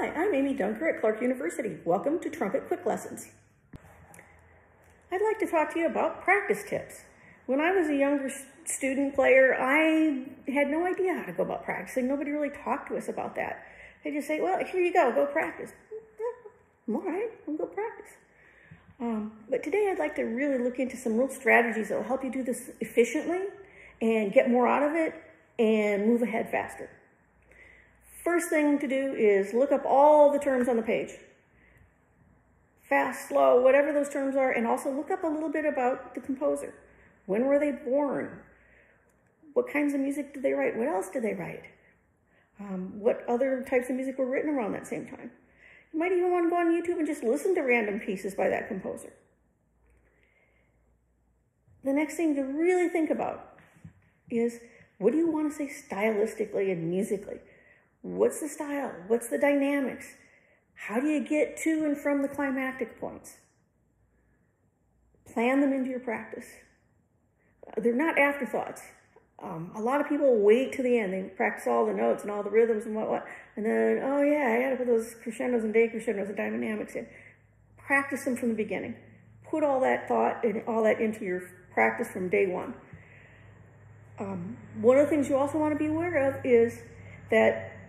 Hi, I'm Amy Dunker at Clarke University. Welcome to Trumpet Quick Lessons. I'd like to talk to you about practice tips. When I was a younger student player, I had no idea how to go about practicing. Nobody really talked to us about that. They just say, well, here you go, go practice. Yeah, all right, I'll go practice. Um, but today I'd like to really look into some real strategies that will help you do this efficiently and get more out of it and move ahead faster. First thing to do is look up all the terms on the page. Fast, slow, whatever those terms are, and also look up a little bit about the composer. When were they born? What kinds of music did they write? What else did they write? Um, what other types of music were written around that same time? You might even want to go on YouTube and just listen to random pieces by that composer. The next thing to really think about is what do you want to say stylistically and musically? What's the style? What's the dynamics? How do you get to and from the climactic points? Plan them into your practice. They're not afterthoughts. Um, a lot of people wait to the end. They practice all the notes and all the rhythms and what what, and then oh yeah, I got to put those crescendos and decrescendos and dynamics in. Practice them from the beginning. Put all that thought and all that into your practice from day one. Um, one of the things you also want to be aware of is that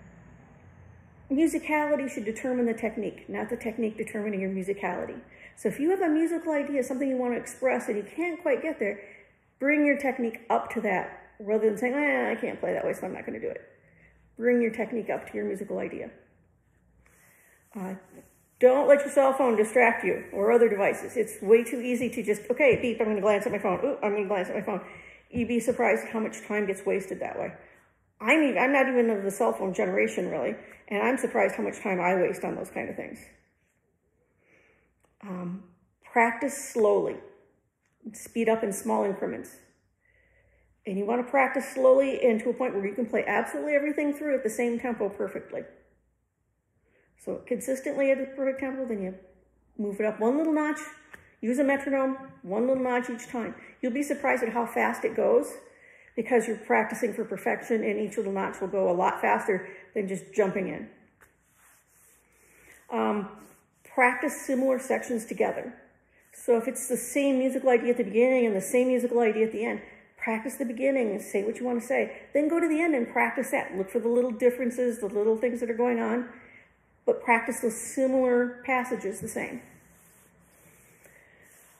musicality should determine the technique, not the technique determining your musicality. So if you have a musical idea, something you want to express, and you can't quite get there, bring your technique up to that rather than saying, eh, I can't play that way, so I'm not going to do it. Bring your technique up to your musical idea. Uh, don't let your cell phone distract you or other devices. It's way too easy to just, okay, beep, I'm going to glance at my phone. Ooh, I'm going to glance at my phone. You'd be surprised how much time gets wasted that way. I'm, I'm not even of the cell phone generation, really, and I'm surprised how much time I waste on those kind of things. Um, practice slowly. Speed up in small increments. And you want to practice slowly and to a point where you can play absolutely everything through at the same tempo perfectly. So consistently at the perfect tempo, then you move it up one little notch, use a metronome, one little notch each time. You'll be surprised at how fast it goes because you're practicing for perfection and each little notch will go a lot faster than just jumping in. Um, practice similar sections together. So if it's the same musical idea at the beginning and the same musical idea at the end, practice the beginning and say what you want to say. Then go to the end and practice that. Look for the little differences, the little things that are going on, but practice those similar passages the same.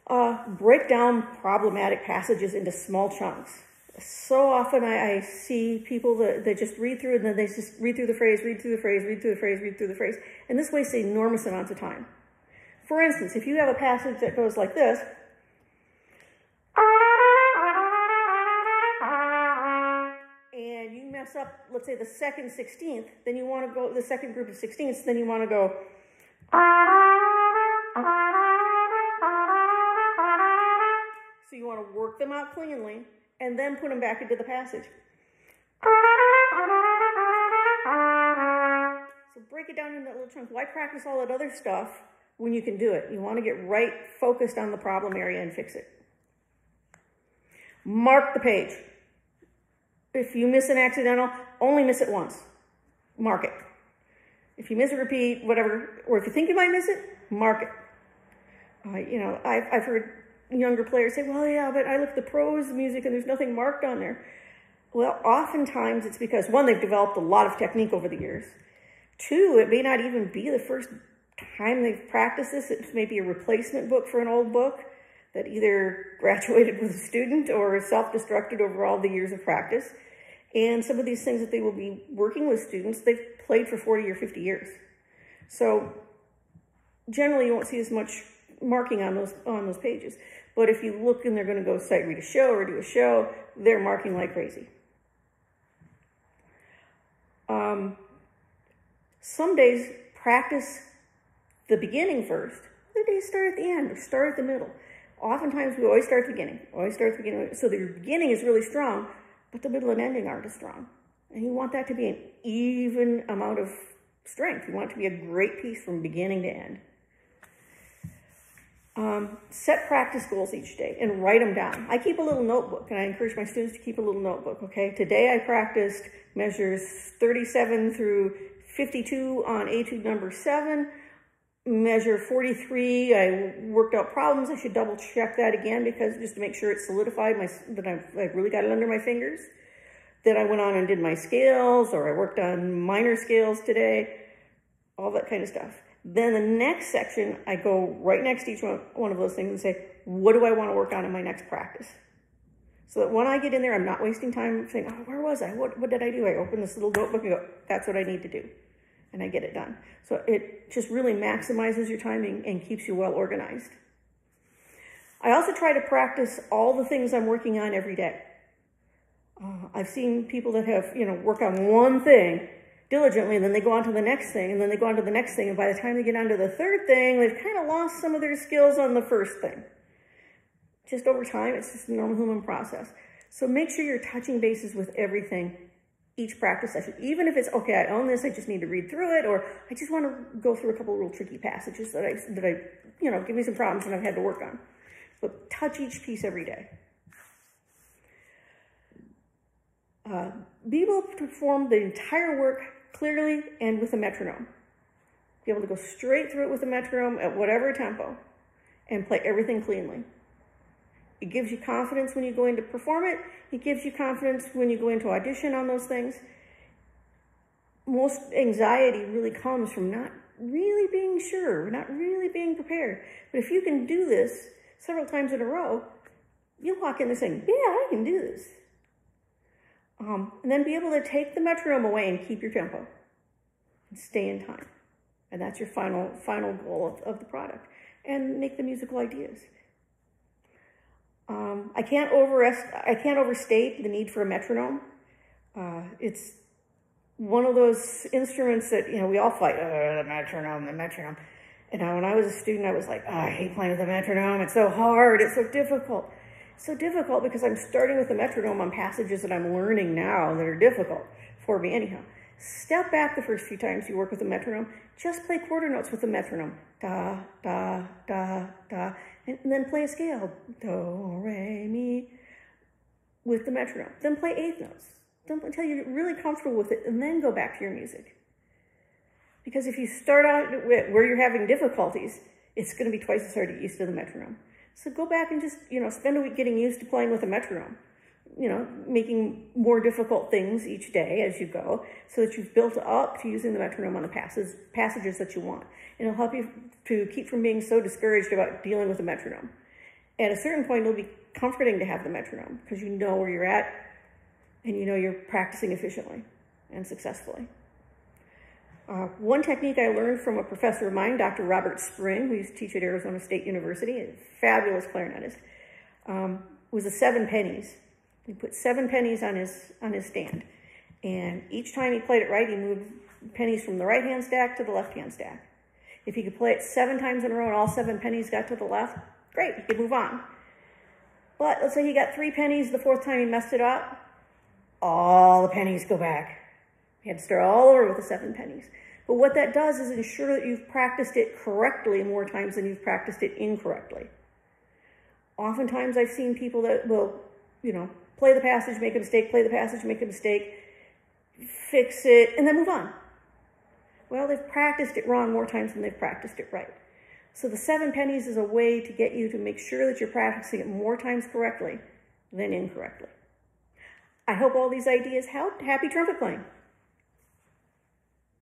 Uh, break down problematic passages into small chunks so often I, I, see people that, that just read through and then they just read through the phrase, read through the phrase, read through the phrase, read through the phrase. And this wastes enormous amounts of time. For instance, if you have a passage that goes like this, and you mess up, let's say the second 16th, then you want to go, the second group of 16ths, then you want to go, so you want to work them out cleanly and then put them back into the passage. So break it down into little chunks. Why practice all that other stuff when you can do it? You want to get right focused on the problem area and fix it. Mark the page. If you miss an accidental, only miss it once. Mark it. If you miss a repeat, whatever, or if you think you might miss it, mark it. Uh, you know, I've, I've heard younger players say, well, yeah, but I look at the pros music and there's nothing marked on there. Well, oftentimes it's because one, they've developed a lot of technique over the years. Two, it may not even be the first time they've practiced this. It may be a replacement book for an old book that either graduated with a student or self-destructed over all the years of practice. And some of these things that they will be working with students, they've played for 40 or 50 years. So generally you won't see as much marking on those on those pages. But if you look and they're going to go sight read a show or do a show, they're marking like crazy. Um, some days practice the beginning first. Other days start at the end or start at the middle. Oftentimes we always start at the beginning. Always start at the beginning. So the beginning is really strong, but the middle and ending aren't as strong. And you want that to be an even amount of strength. You want it to be a great piece from beginning to end. Um, set practice goals each day and write them down. I keep a little notebook and I encourage my students to keep a little notebook, okay? Today I practiced measures 37 through 52 on etude number seven. Measure 43, I worked out problems. I should double check that again because just to make sure it's solidified, my, that I've, I've really got it under my fingers. Then I went on and did my scales or I worked on minor scales today, all that kind of stuff. Then the next section, I go right next to each one, one of those things and say, what do I want to work on in my next practice? So that when I get in there, I'm not wasting time saying, oh, where was I? What, what did I do? I open this little notebook and go, that's what I need to do and I get it done. So it just really maximizes your timing and keeps you well organized. I also try to practice all the things I'm working on every day. Uh, I've seen people that have, you know, work on one thing diligently, and then they go on to the next thing, and then they go on to the next thing, and by the time they get on to the third thing, they've kind of lost some of their skills on the first thing. Just over time, it's just a normal human process. So make sure you're touching bases with everything each practice session, even if it's, okay, I own this, I just need to read through it, or I just want to go through a couple of real tricky passages that I, that I, you know, give me some problems and I've had to work on. But touch each piece every day. Uh, be able to perform the entire work clearly and with a metronome. Be able to go straight through it with a metronome at whatever tempo and play everything cleanly. It gives you confidence when you go in to perform it. It gives you confidence when you go into audition on those things. Most anxiety really comes from not really being sure, not really being prepared. But if you can do this several times in a row, you'll walk in there saying, yeah, I can do this. Um, and then be able to take the metronome away and keep your tempo and stay in time. And that's your final, final goal of, of the product. And make the musical ideas. Um, I can't overest I can't overstate the need for a metronome. Uh, it's one of those instruments that you know we all fight. Oh, the metronome, the metronome. And when I was a student, I was like, oh, I hate playing with a metronome. It's so hard. It's so difficult. So difficult because I'm starting with the metronome on passages that I'm learning now that are difficult for me anyhow. Step back the first few times you work with the metronome. Just play quarter notes with the metronome. Da, da, da, da and then play a scale, do, re, mi, with the metronome. Then play eighth notes until you're really comfortable with it, and then go back to your music. Because if you start out where you're having difficulties, it's going to be twice as hard to get used to the metronome. So go back and just, you know, spend a week getting used to playing with a metronome. You know, making more difficult things each day as you go so that you've built up to using the metronome on the passes, passages that you want. And it'll help you to keep from being so discouraged about dealing with the metronome. At a certain point, it'll be comforting to have the metronome because you know where you're at and you know you're practicing efficiently and successfully. Uh, one technique I learned from a professor of mine, Dr. Robert Spring, who used to teach at Arizona State University, a fabulous clarinetist, um, was the seven pennies. He put seven pennies on his on his stand, and each time he played it right, he moved pennies from the right hand stack to the left hand stack. If he could play it seven times in a row and all seven pennies got to the left, great, he could move on. But let's say he got three pennies the fourth time he messed it up, all the pennies go back. Start all over with the seven pennies. But what that does is ensure that you've practiced it correctly more times than you've practiced it incorrectly. Oftentimes I've seen people that will, you know, play the passage, make a mistake, play the passage, make a mistake, fix it, and then move on. Well, they've practiced it wrong more times than they've practiced it right. So the seven pennies is a way to get you to make sure that you're practicing it more times correctly than incorrectly. I hope all these ideas helped. Happy trumpet playing.